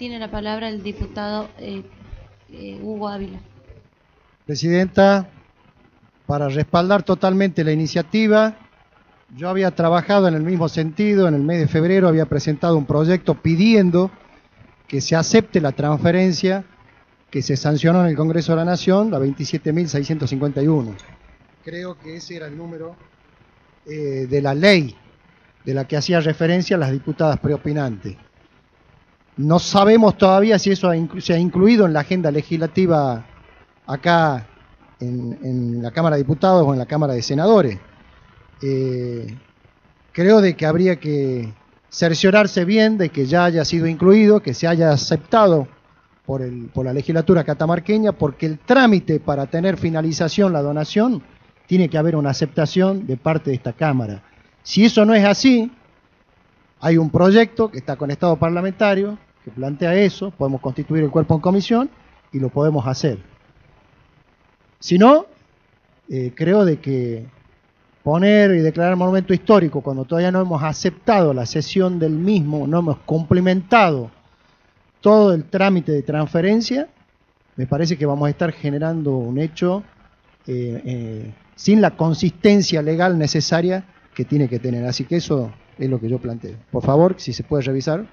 Tiene la palabra el diputado eh, eh, Hugo Ávila. Presidenta, para respaldar totalmente la iniciativa, yo había trabajado en el mismo sentido, en el mes de febrero había presentado un proyecto pidiendo que se acepte la transferencia que se sancionó en el Congreso de la Nación, la 27.651. Creo que ese era el número eh, de la ley de la que hacía referencia las diputadas preopinantes. No sabemos todavía si eso se ha incluido en la agenda legislativa acá en, la Cámara de Diputados o en la Cámara de Senadores. Eh, creo de que habría que cerciorarse bien de que ya haya sido incluido, que se haya aceptado por, el, por la legislatura catamarqueña, porque el trámite para tener finalización la donación tiene que haber una aceptación de parte de esta Cámara. Si eso no es así, hay un proyecto que está con Estado parlamentario que plantea eso, podemos constituir el cuerpo en comisión y lo podemos hacer. Si no, eh, creo de que poner y declarar monumento histórico cuando todavía no hemos aceptado la sesión del mismo, no hemos cumplimentado todo el trámite de transferencia, me parece que vamos a estar generando un hecho eh, eh, sin la consistencia legal necesaria que tiene que tener. Así que eso es lo que yo planteo. Por favor, si se puede revisar.